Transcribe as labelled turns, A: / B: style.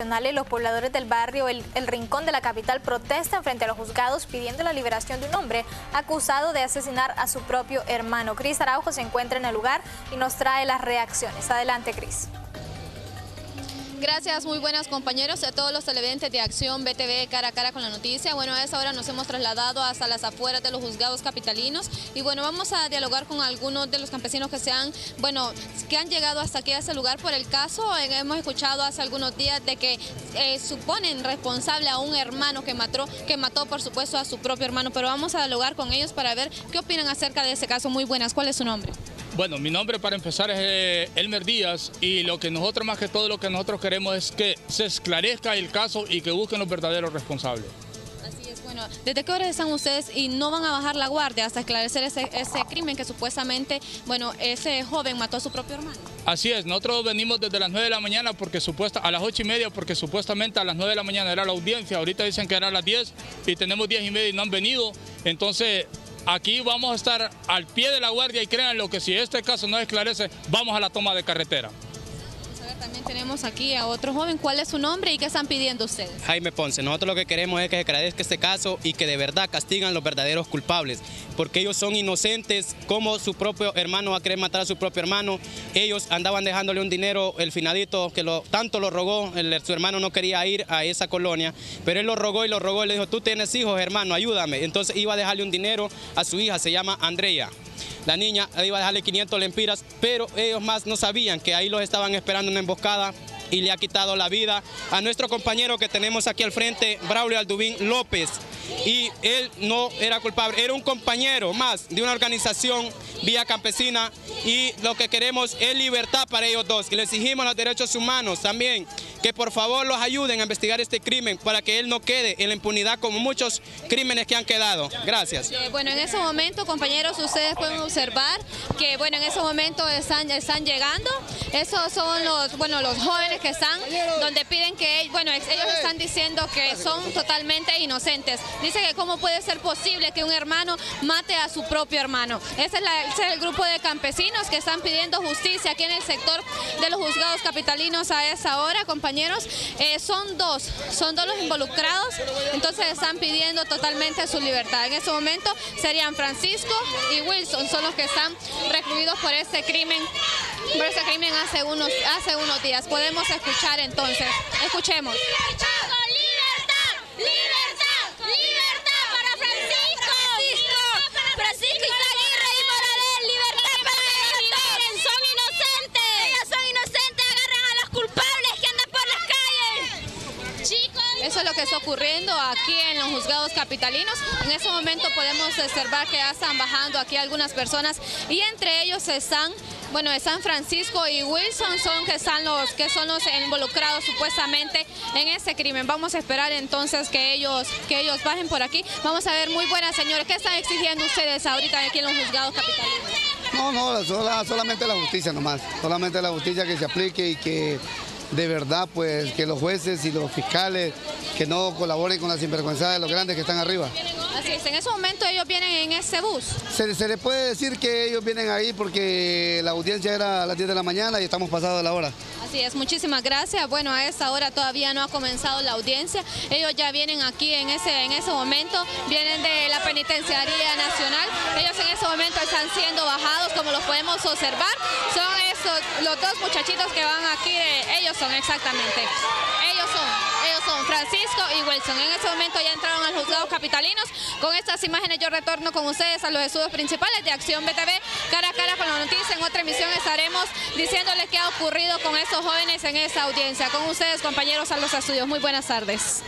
A: Los pobladores del barrio el, Rincón de la capital protestan frente a los juzgados pidiendo la liberación de un hombre acusado de asesinar a su propio hermano. Cris Araujo se encuentra en el lugar y nos trae las reacciones. Adelante, Cris.
B: Gracias, muy buenas compañeros a todos los televidentes de Acción BTV cara a cara con la noticia. Bueno, a esa hora nos hemos trasladado hasta las afueras de los juzgados capitalinos y bueno, vamos a dialogar con algunos de los campesinos que se han, bueno, que han llegado hasta aquí a ese lugar por el caso. Eh, hemos escuchado hace algunos días de que eh, suponen responsable a un hermano que mató, que mató por supuesto a su propio hermano, pero vamos a dialogar con ellos para ver qué opinan acerca de ese caso. Muy buenas, ¿cuál es su nombre?
C: Bueno, mi nombre para empezar es eh, Elmer Díaz y lo que nosotros más que todo lo que nosotros queremos es que se esclarezca el caso y que busquen los verdaderos responsables.
B: Así es, bueno, ¿desde qué hora están ustedes y no van a bajar la guardia hasta esclarecer ese, ese crimen que supuestamente, bueno, ese joven mató a su propio hermano?
C: Así es, nosotros venimos desde las 9 de la mañana porque supuesta, a las 8 y media porque supuestamente a las 9 de la mañana era la audiencia, ahorita dicen que era a las 10 y tenemos 10 y media y no han venido, entonces Aquí vamos a estar al pie de la guardia y créanlo que si este caso no esclarece, vamos a la toma de carretera.
B: También tenemos aquí a otro joven. ¿Cuál es su nombre y qué están pidiendo ustedes?
D: Jaime Ponce. Nosotros lo que queremos es que se esclarezca este caso y que de verdad castigan los verdaderos culpables, porque ellos son inocentes, como su propio hermano va a querer matar a su propio hermano. Ellos andaban dejándole un dinero, el finadito, que tanto lo rogó, su hermano no quería ir a esa colonia, pero él lo rogó y lo rogó y le dijo, tú tienes hijos, hermano, ayúdame. Entonces iba a dejarle un dinero a su hija, se llama Andrea. La niña iba a dejarle 500 lempiras, pero ellos más no sabían que ahí los estaban esperando una emboscada y le ha quitado la vida a nuestro compañero que tenemos aquí al frente, Braulio Aldubín López. Y él no era culpable, era un compañero más de una organización vía campesina y lo que queremos es libertad para ellos dos. Y le exigimos los derechos humanos también que por favor los ayuden a investigar este crimen para que él no quede en la impunidad como muchos crímenes que han quedado. Gracias.
B: Eh, bueno, en ese momento, compañeros, ustedes pueden observar que, bueno, en ese momento están, están llegando. Esos son los, bueno, los jóvenes que están, donde piden que, bueno, ellos están diciendo que son totalmente inocentes. Dice que cómo puede ser posible que un hermano mate a su propio hermano. Ese es, el grupo de campesinos que están pidiendo justicia aquí en el sector de los juzgados capitalinos a esa hora, compañeros eh, son dos, son dos los involucrados, entonces están pidiendo totalmente su libertad. En este momento serían Francisco y Wilson, son los que están recluidos por este crimen, por ese crimen hace unos, hace unos días. Podemos escuchar entonces, escuchemos. Eso es está ocurriendo aquí en los juzgados capitalinos. En este momento podemos observar que ya están bajando aquí algunas personas y entre ellos están bueno, San Francisco y Wilson son que, están los, que son los involucrados supuestamente en ese crimen. Vamos a esperar entonces que ellos, que ellos bajen por aquí. Vamos a ver, muy buenas señores, ¿qué están exigiendo ustedes ahorita aquí en los juzgados capitalinos?
E: No, no, solamente la justicia nomás, solamente la justicia que se aplique y que de verdad pues que los jueces y los fiscales que no colaboren con la sinvergüenza de los grandes que están arriba.
B: Así es, en ese momento ellos vienen en ese bus.
E: Se, se les puede decir que ellos vienen ahí porque la audiencia era a las 10 de la mañana y estamos pasados de la hora.
B: Así es, muchísimas gracias. Bueno, a esta hora todavía no ha comenzado la audiencia. Ellos ya vienen aquí en ese, en ese momento, vienen de la Penitenciaría Nacional. Ellos en ese momento están siendo bajados, como los podemos observar. Son estos, los dos muchachitos que van aquí, ellos exactamente. Ellos son, ellos son Francisco y Wilson. En este momento ya entraron al juzgado capitalinos. Con estas imágenes yo retorno con ustedes a los estudios principales de Acción BTV, cara a cara con la noticia. En otra emisión estaremos diciéndoles qué ha ocurrido con estos jóvenes en esta audiencia. Con ustedes, compañeros, a los estudios. Muy buenas tardes.